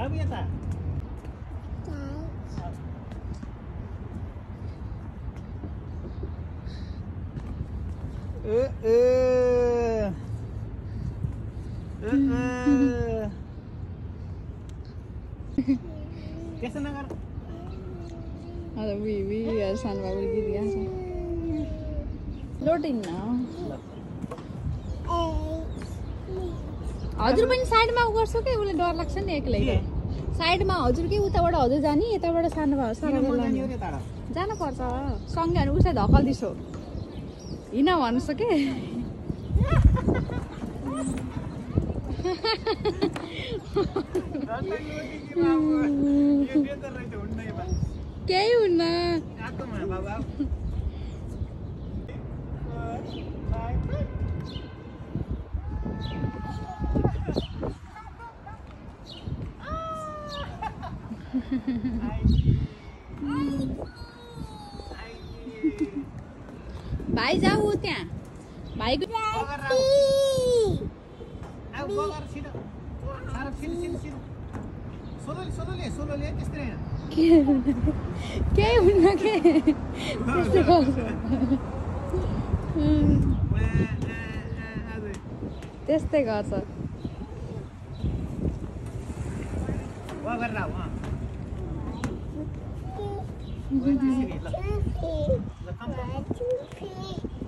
tahu ya Eh, eh, eh, eh. Ada gitu ya. Loading now. हजुर पनि साइडमा उ गर्छु कि? उसले डर लाग्छ नि एक्लै? साइडमा हजुर कि उताबाट हजुर जाने यताबाट सानो भा सानो जानुपर्छ। सँगै अनि उसलाई धक्कल दिसो हिँड भन्नुहोस् के? केही हुन्न। भाइ जाऊ त्यहाँ भाइको के केही हुन्न के त्यस्तै गर्छ उम्, त्यस्तै गर्छ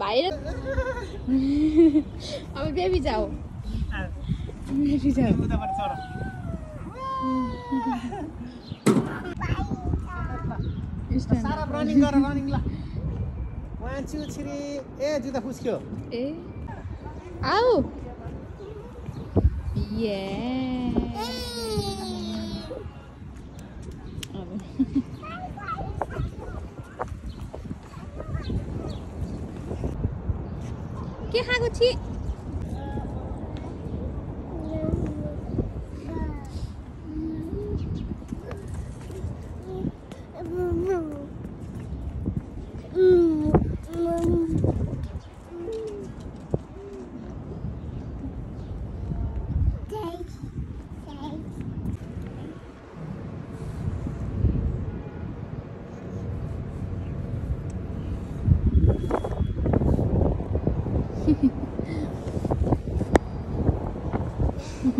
भाइ र अब बेबी जाऊ बेबी जाऊ ए आऊ 给哈古踢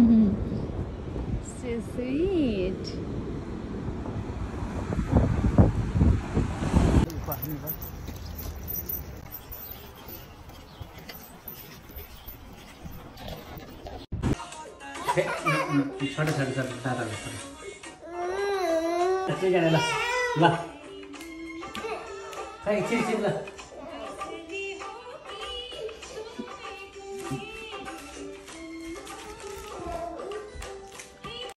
so sweet. छोटे छोटे छोटे तारा ठीक है ना ला ला ठीक ठीक ला